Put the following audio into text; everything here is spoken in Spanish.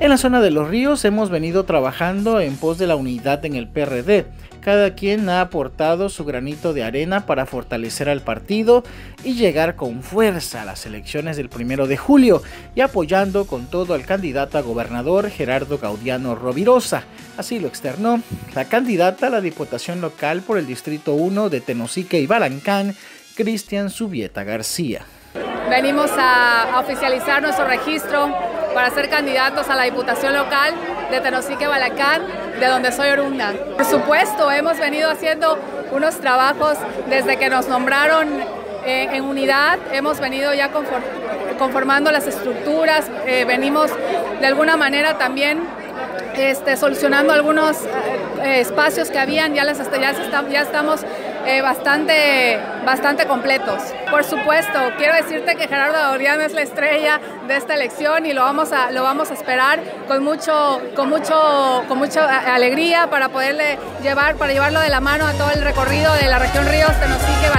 la zona de los ríos hemos venido trabajando en pos de la unidad en el PRD. Cada quien ha aportado su granito de arena para fortalecer al partido y llegar con fuerza a las elecciones del primero de julio y apoyando con todo al candidato a gobernador Gerardo Gaudiano Rovirosa. Así lo externó la candidata a la diputación local por el Distrito 1 de Tenosique y Balancán, Cristian Subieta García. Venimos a, oficializar nuestro registro para ser candidatos a la Diputación Local de Tenosique Balacán, de donde soy oriunda. Por supuesto, hemos venido haciendo unos trabajos desde que nos nombraron eh, en unidad, hemos venido ya conformando las estructuras, eh, venimos de alguna manera también este, solucionando algunos eh, espacios que habían, ya, les, ya, ya estamos bastante, bastante completos. Por supuesto, quiero decirte que Gerardo Doriano es la estrella de esta elección y lo vamos a, lo vamos a esperar con mucho, con mucho, con mucha alegría para poderle llevar, para llevarlo de la mano a todo el recorrido de la región Ríos, Tenosique.